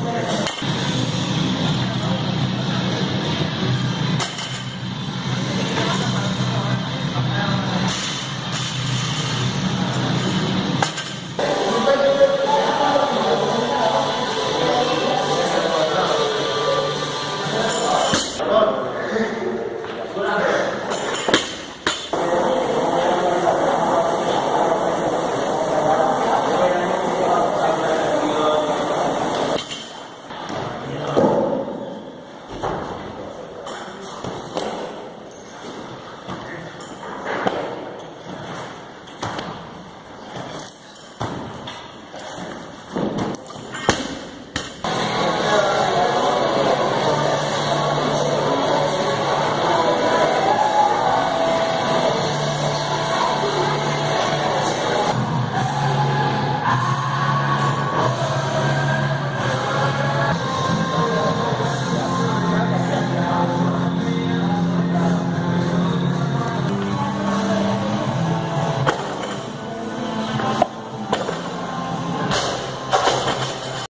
Amen.